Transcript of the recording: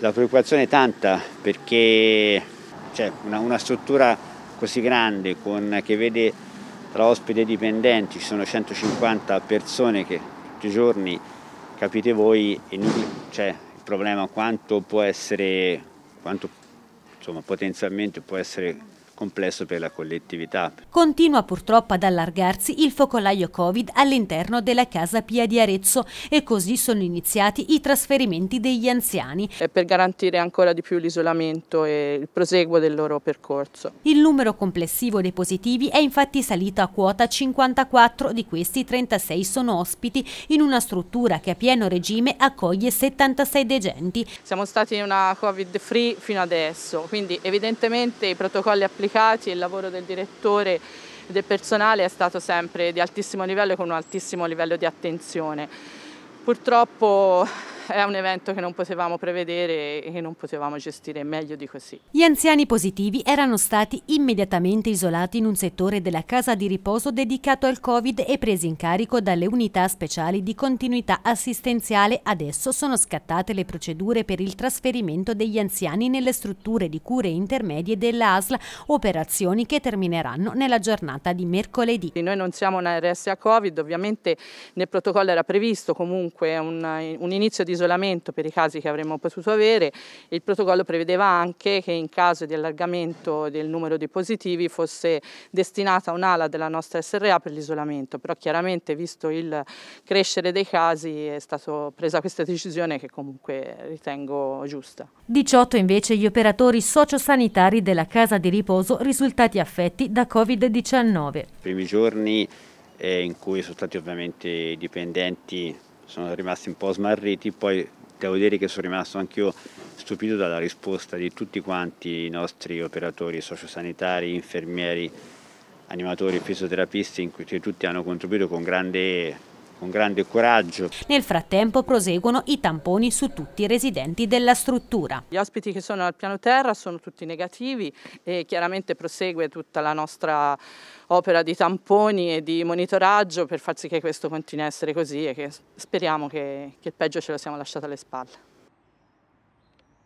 La preoccupazione è tanta perché cioè, una, una, struttura così grande con, che vede tra ospiti e dipendenti, ci sono 150 persone che tutti i giorni, capite voi, cioè, il problema quanto può essere, quanto insomma, potenzialmente può essere complesso per la collettività. Continua purtroppo ad allargarsi il focolaio Covid all'interno della Casa Pia di Arezzo e così sono iniziati i trasferimenti degli anziani. È per garantire ancora di più l'isolamento e il proseguo del loro percorso. Il numero complessivo dei positivi è infatti salito a quota 54, di questi 36 sono ospiti in una struttura che a pieno regime accoglie 76 degenti. Siamo stati in una Covid free fino adesso, quindi evidentemente i protocolli applicati applicati il lavoro del direttore e del personale è stato sempre di altissimo livello e con un altissimo livello di attenzione. Purtroppo è un evento che non potevamo prevedere e che non potevamo gestire meglio di così. Gli anziani positivi erano stati immediatamente isolati in un settore della casa di riposo dedicato al Covid e presi in carico dalle unità speciali di continuità assistenziale. Adesso sono scattate le procedure per il trasferimento degli anziani nelle strutture di cure intermedie della ASL, operazioni che termineranno nella giornata di mercoledì. Noi non siamo una RSA Covid, ovviamente nel protocollo era previsto comunque un, un inizio di isolamento per i casi che avremmo potuto avere. Il protocollo prevedeva anche che in caso di allargamento del numero di positivi fosse destinata un'ala della nostra SRA per l'isolamento, però chiaramente visto il crescere dei casi è stata presa questa decisione che comunque ritengo giusta. 18 invece gli operatori sociosanitari della casa di riposo risultati affetti da Covid-19. I primi giorni eh, in cui sono stati ovviamente dipendenti sono rimasti un po' smarriti, poi devo dire che sono rimasto anch'io stupito dalla risposta di tutti quanti i nostri operatori sociosanitari, infermieri, animatori, fisioterapisti, in cui tutti hanno contribuito con grande con grande coraggio. Nel frattempo proseguono i tamponi su tutti i residenti della struttura. Gli ospiti che sono al piano terra sono tutti negativi e chiaramente prosegue tutta la nostra opera di tamponi e di monitoraggio per far sì che questo continui a essere così e che speriamo che, che il peggio ce lo siamo lasciato alle spalle.